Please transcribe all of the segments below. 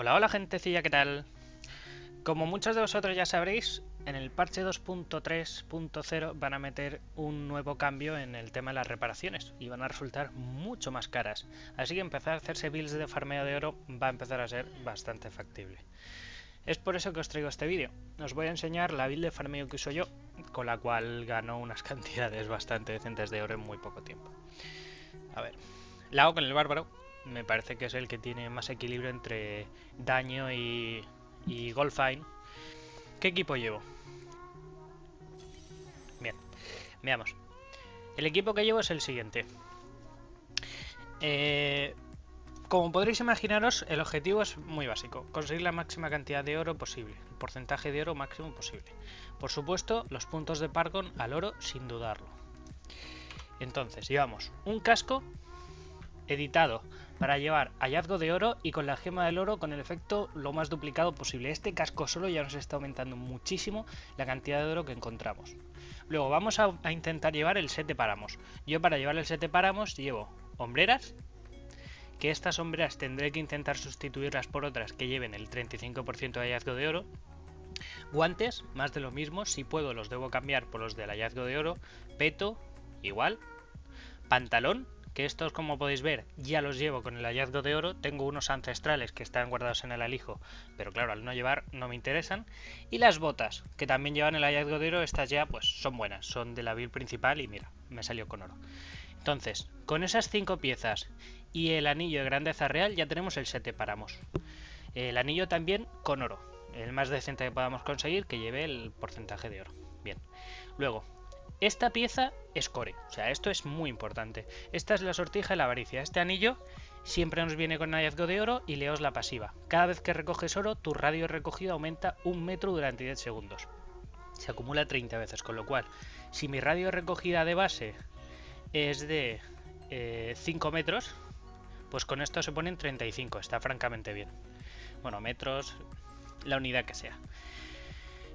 Hola, hola gentecilla, ¿qué tal? Como muchos de vosotros ya sabréis, en el parche 2.3.0 van a meter un nuevo cambio en el tema de las reparaciones y van a resultar mucho más caras. Así que empezar a hacerse builds de farmeo de oro va a empezar a ser bastante factible. Es por eso que os traigo este vídeo. Os voy a enseñar la build de farmeo que uso yo, con la cual gano unas cantidades bastante decentes de oro en muy poco tiempo. A ver, la hago con el bárbaro, me parece que es el que tiene más equilibrio entre daño y, y. ¿Qué equipo llevo? Bien, veamos. El equipo que llevo es el siguiente. Eh, como podréis imaginaros, el objetivo es muy básico. Conseguir la máxima cantidad de oro posible. El porcentaje de oro máximo posible. Por supuesto, los puntos de Pargon al oro sin dudarlo. Entonces, llevamos un casco editado para llevar hallazgo de oro y con la gema del oro con el efecto lo más duplicado posible. Este casco solo ya nos está aumentando muchísimo la cantidad de oro que encontramos. Luego vamos a, intentar llevar el set de páramos. Yo para llevar el set de páramos llevo hombreras, que estas sombreras tendré que intentar sustituirlas por otras que lleven el 35% de hallazgo de oro. Guantes, más de lo mismo, si puedo los debo cambiar por los del hallazgo de oro. Peto, igual. Pantalón, que estos como podéis ver ya los llevo con el hallazgo de oro, tengo unos ancestrales que están guardados en el alijo, pero claro, al no llevar no me interesan, y las botas, que también llevan el hallazgo de oro, estas ya pues son buenas, son de la build principal y mira, me salió con oro. Entonces, con esas cinco piezas y el anillo de grandeza real ya tenemos el 7 paramos. El anillo también con oro, el más decente que podamos conseguir que lleve el porcentaje de oro. Bien, luego esta pieza es core, o sea, esto es muy importante. Esta es la sortija de la avaricia. Este anillo siempre nos viene con hallazgo de oro y leos la pasiva. Cada vez que recoges oro, tu radio de recogido aumenta un metro durante 10 segundos. Se acumula 30 veces, con lo cual, si mi radio de recogida de base es de 5 eh, metros, pues con esto se ponen 35, está francamente bien. Bueno, metros, la unidad que sea.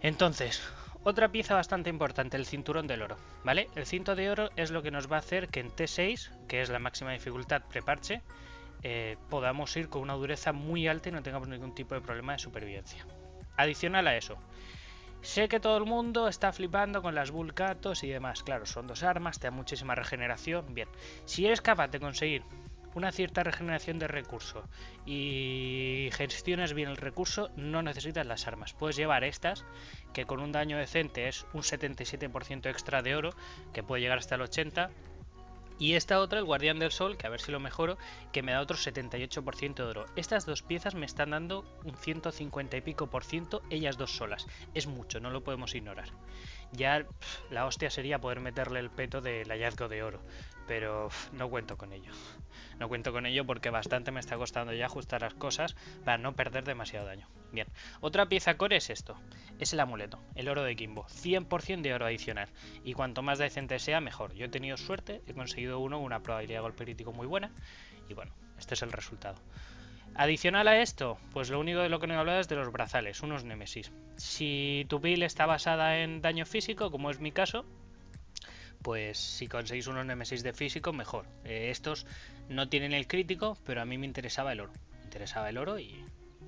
Entonces, otra pieza bastante importante, el cinturón del oro, ¿vale? El cinto de oro es lo que nos va a hacer que en T6, que es la máxima dificultad preparche, eh, podamos ir con una dureza muy alta y no tengamos ningún tipo de problema de supervivencia. Adicional a eso, sé que todo el mundo está flipando con las vulcatos y demás. Claro, son dos armas, te da muchísima regeneración. Bien, si eres capaz de conseguir una cierta regeneración de recurso y gestionas bien el recurso, no necesitas las armas. Puedes llevar estas, que con un daño decente es un 77% extra de oro, que puede llegar hasta el 80%. Y esta otra, el Guardián del Sol, que a ver si lo mejoro, que me da otro 78% de oro. Estas dos piezas me están dando un 150 y pico por ciento, ellas dos solas. Es mucho, no lo podemos ignorar. Ya la hostia sería poder meterle el peto del hallazgo de oro, pero no cuento con ello. No cuento con ello porque bastante me está costando ya ajustar las cosas para no perder demasiado daño. Bien, otra pieza core es esto, es el amuleto, el oro de Kimbo, 100% de oro adicional. Y cuanto más decente sea, mejor. Yo he tenido suerte, he conseguido uno una probabilidad de golpe crítico muy buena. Y bueno, este es el resultado. Adicional a esto, pues lo único de lo que no he hablado es de los brazales, unos Nemesis. Si tu build está basada en daño físico, como es mi caso, pues si conseguís unos Nemesis de físico, mejor. Eh, estos no tienen el crítico, pero a mí me interesaba el oro. Me interesaba el oro y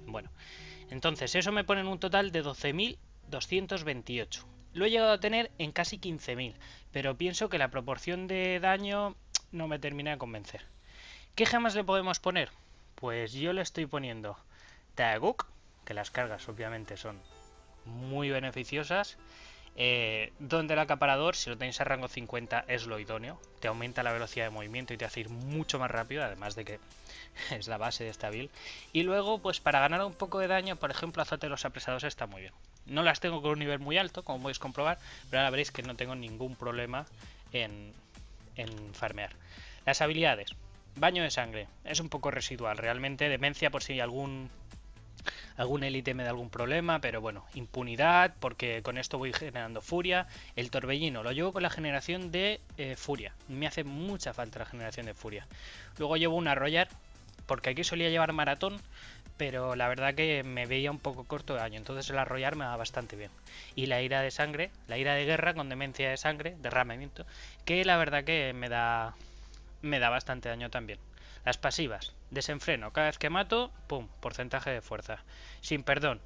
bueno. Entonces, eso me pone en un total de 12.228. Lo he llegado a tener en casi 15.000, pero pienso que la proporción de daño no me termina de convencer. ¿Qué gemas le podemos poner? Pues yo le estoy poniendo Taguk, que las cargas obviamente son muy beneficiosas. Eh, donde el acaparador, si lo tenéis a rango 50, es lo idóneo. Te aumenta la velocidad de movimiento y te hace ir mucho más rápido, además de que es la base de esta build. Y luego, pues para ganar un poco de daño, por ejemplo, azote de los apresados está muy bien. No las tengo con un nivel muy alto, como podéis comprobar, pero ahora veréis que no tengo ningún problema en, en farmear. Las habilidades. Baño de sangre. Es un poco residual, realmente. Demencia por si algún algún élite me da algún problema, pero bueno, impunidad, porque con esto voy generando furia. El torbellino lo llevo con la generación de eh, furia. Me hace mucha falta la generación de furia. Luego llevo un arrollar, porque aquí solía llevar maratón, pero la verdad que me veía un poco corto de daño, entonces el arrollar me va bastante bien. Y la ira de sangre, la ira de guerra con demencia de sangre, derramamiento, que la verdad que me da me da bastante daño también. Las pasivas, desenfreno, cada vez que mato, pum, porcentaje de fuerza. Sin perdón,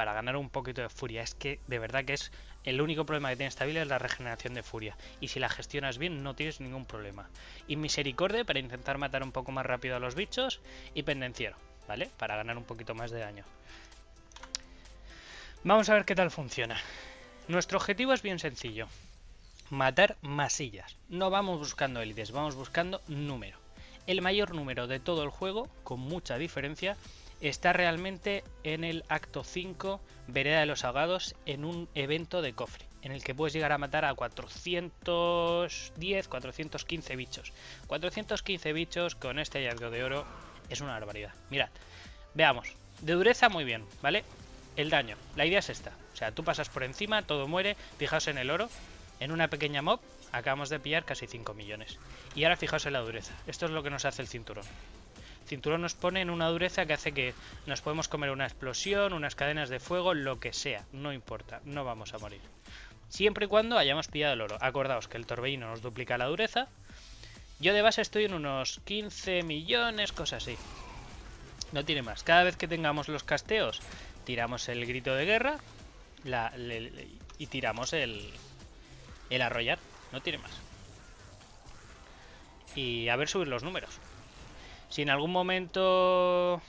para ganar un poquito de furia. Es que de verdad que es el único problema que tiene esta es la regeneración de furia. Y si la gestionas bien no tienes ningún problema. Y misericordia para intentar matar un poco más rápido a los bichos. Y pendenciero, ¿vale? Para ganar un poquito más de daño. Vamos a ver qué tal funciona. Nuestro objetivo es bien sencillo. Matar masillas. No vamos buscando élites, vamos buscando número. El mayor número de todo el juego, con mucha diferencia, está realmente en el acto 5, Vereda de los Ahogados, en un evento de cofre, en el que puedes llegar a matar a 410, 415 bichos. 415 bichos con este hallazgo de oro es una barbaridad. Mirad, veamos, de dureza muy bien, ¿vale? El daño, la idea es esta, o sea, tú pasas por encima, todo muere, fijaos en el oro, en una pequeña mob acabamos de pillar casi 5 millones. Y ahora fijaos en la dureza, esto es lo que nos hace el cinturón cinturón nos pone en una dureza que hace que nos podemos comer una explosión, unas cadenas de fuego, lo que sea, no importa, no vamos a morir. Siempre y cuando hayamos pillado el oro. Acordaos que el torbellino nos duplica la dureza. Yo de base estoy en unos 15 millones, cosas así. No tiene más. Cada vez que tengamos los casteos, tiramos el grito de guerra y tiramos el, el arrollar. No tiene más. Y a ver subir los números. Si en algún momento,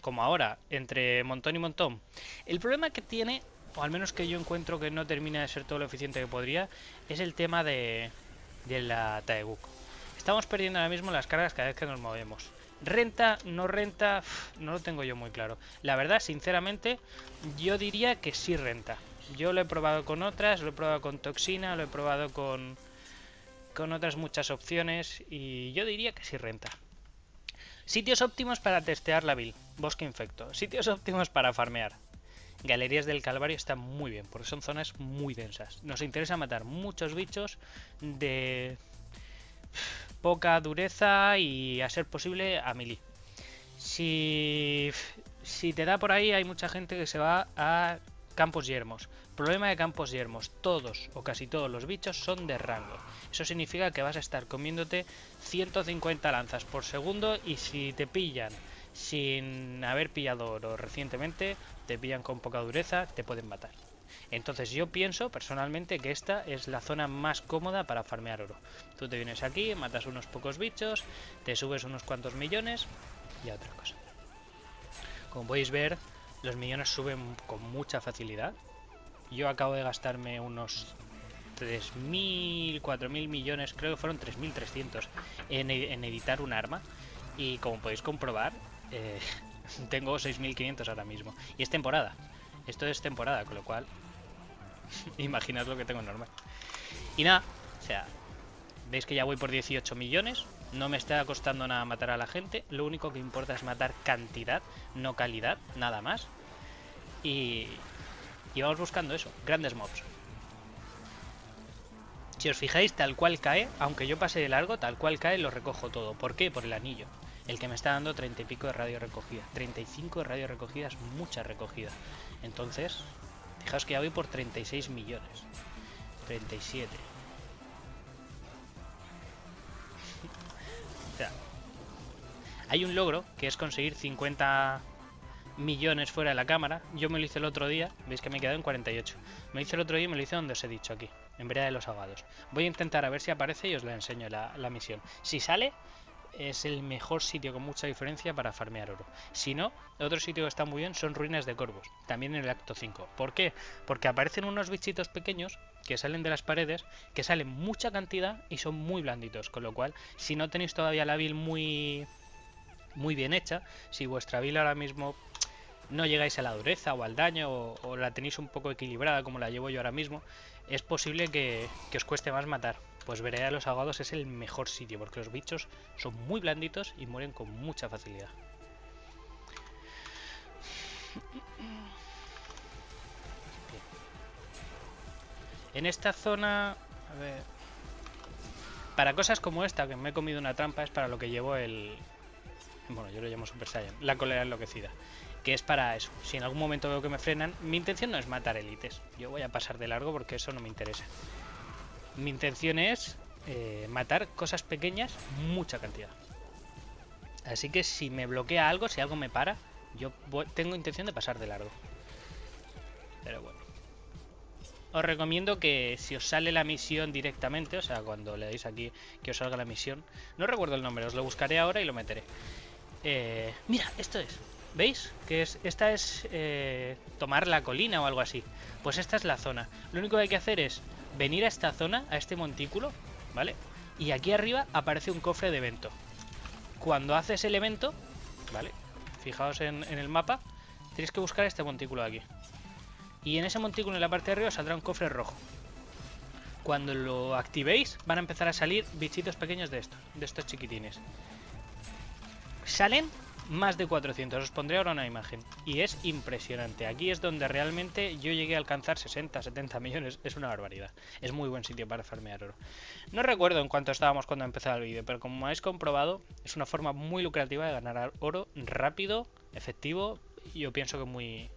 como ahora, entre montón y montón, el problema que tiene, o al menos que yo encuentro que no termina de ser todo lo eficiente que podría, es el tema de, de la Taeguk. Estamos perdiendo ahora mismo las cargas cada vez que nos movemos. Renta, no renta, no lo tengo yo muy claro. La verdad, sinceramente, yo diría que sí renta. Yo lo he probado con otras, lo he probado con toxina, lo he probado con, con otras muchas opciones y yo diría que sí renta. Sitios óptimos para testear la build. Bosque infecto. Sitios óptimos para farmear. Galerías del Calvario están muy bien, porque son zonas muy densas. Nos interesa matar muchos bichos de poca dureza y a ser posible a melee. Si, si te da por ahí, hay mucha gente que se va a campos yermos. Problema de campos yermos. Todos o casi todos los bichos son de rango. Eso significa que vas a estar comiéndote 150 lanzas por segundo y si te pillan sin haber pillado oro recientemente, te pillan con poca dureza, te pueden matar. Entonces yo pienso personalmente que esta es la zona más cómoda para farmear oro. Tú te vienes aquí, matas unos pocos bichos, te subes unos cuantos millones y a otra cosa. Como podéis ver, los millones suben con mucha facilidad. Yo acabo de gastarme unos 3.000, 4.000 millones, creo que fueron 3.300 en, en editar un arma. Y como podéis comprobar, eh, tengo 6.500 ahora mismo. Y es temporada. Esto es temporada, con lo cual, imaginad lo que tengo normal. Y nada, o sea, veis que ya voy por 18 millones. No me está costando nada matar a la gente. Lo único que importa es matar cantidad, no calidad, nada más. Y, y vamos buscando eso, grandes mobs. Si os fijáis, tal cual cae, aunque yo pase de largo, tal cual cae, lo recojo todo. ¿Por qué? Por el anillo. El que me está dando 30 y pico de radio recogida. 35 de radio recogida es mucha recogida. Entonces, fijaos que ya voy por 36 millones. 37. o sea, hay un logro que es conseguir 50 millones fuera de la cámara. Yo me lo hice el otro día, veis que me he quedado en 48. Me lo hice el otro día y me lo hice donde os he dicho aquí, en Vereda de los Ahogados. Voy a intentar a ver si aparece y os la enseño la, la misión. Si sale, es el mejor sitio con mucha diferencia para farmear oro. Si no, otro sitio que está muy bien son ruinas de corvos, también en el acto 5. ¿Por qué? Porque aparecen unos bichitos pequeños que salen de las paredes, que salen mucha cantidad y son muy blanditos, con lo cual, si no tenéis todavía la build muy muy bien hecha, si vuestra build ahora mismo no llegáis a la dureza o al daño o, la tenéis un poco equilibrada como la llevo yo ahora mismo, es posible que, os cueste más matar. Pues Vereda de los Ahogados es el mejor sitio porque los bichos son muy blanditos y mueren con mucha facilidad. En esta zona, a ver, para cosas como esta, que me he comido una trampa, es para lo que llevo el... Bueno, yo lo llamo Super Saiyan, la cólera enloquecida que es para eso. Si en algún momento veo que me frenan, mi intención no es matar élites. Yo voy a pasar de largo porque eso no me interesa. Mi intención es eh, matar cosas pequeñas, mucha cantidad. Así que si me bloquea algo, si algo me para, yo tengo intención de pasar de largo. Pero bueno. Os recomiendo que si os sale la misión directamente, o sea, cuando le dais aquí que os salga la misión, no recuerdo el nombre, os lo buscaré ahora y lo meteré. Eh, mira, esto es. ¿Veis? Que es, esta es eh, tomar la colina o algo así. Pues esta es la zona. Lo único que hay que hacer es venir a esta zona, a este montículo, ¿vale? Y aquí arriba aparece un cofre de evento. Cuando haces el evento, ¿vale? Fijaos en, el mapa, tenéis que buscar este montículo de aquí. Y en ese montículo en la parte de arriba saldrá un cofre rojo. Cuando lo activéis, van a empezar a salir bichitos pequeños de estos, de estos chiquitines. Salen más de 400. Os pondré ahora una imagen. Y es impresionante. Aquí es donde realmente yo llegué a alcanzar 60, 70 millones. Es una barbaridad. Es muy buen sitio para farmear oro. No recuerdo en cuánto estábamos cuando empezaba el vídeo, pero como habéis comprobado, es una forma muy lucrativa de ganar oro rápido, efectivo. Yo pienso que muy,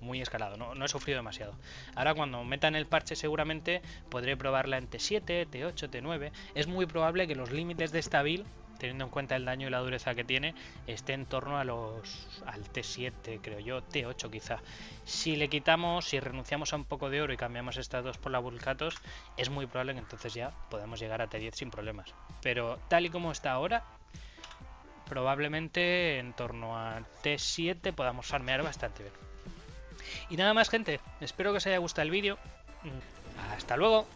muy escalado, no, no, he sufrido demasiado. Ahora cuando metan el parche seguramente podré probarla en T7, T8, T9. Es muy probable que los límites de esta build teniendo en cuenta el daño y la dureza que tiene, esté en torno a los al T7, creo yo, T8 quizá. Si le quitamos, si renunciamos a un poco de oro y cambiamos estas dos por la Vulcatos, es muy probable que entonces ya podemos llegar a T10 sin problemas. Pero tal y como está ahora, probablemente en torno a T7 podamos farmear bastante bien. Y nada más gente, espero que os haya gustado el vídeo. Hasta luego.